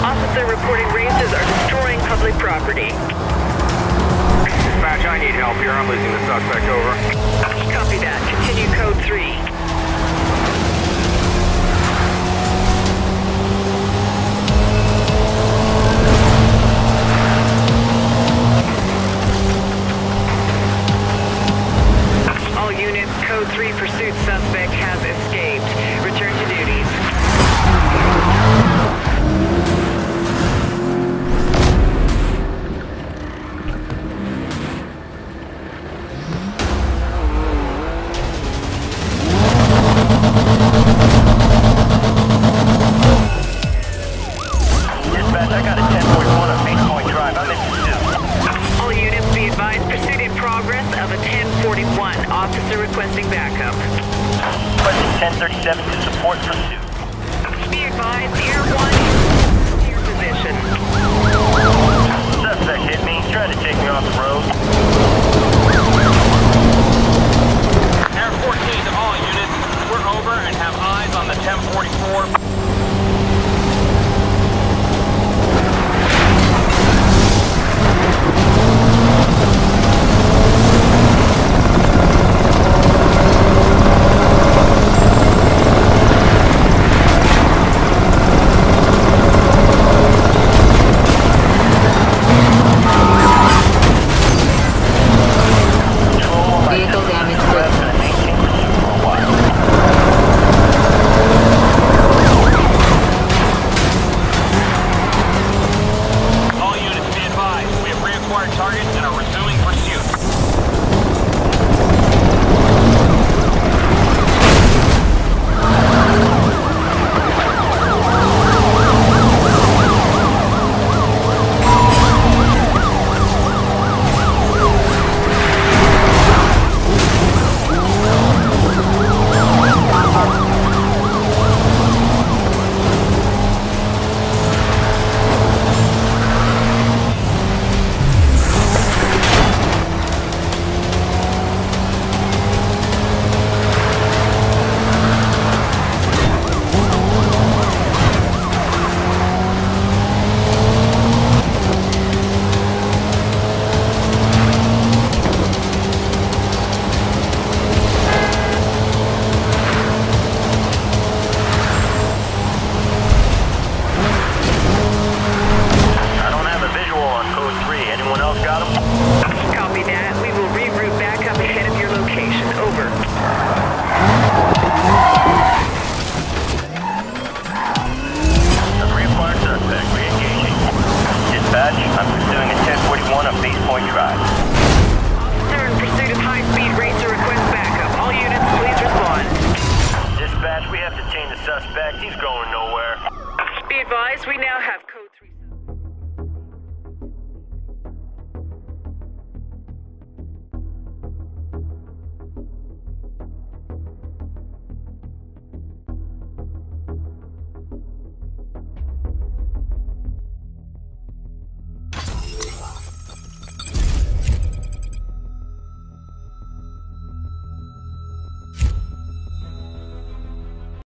Officer reporting races are destroying public property. Dispatch, I need help here. I'm losing the suspect, over. Copy that. Continue code 3. 1037 to support pursuit. Be advised, Air 1 your position. Suspect hit me, trying to take me off the road. we now have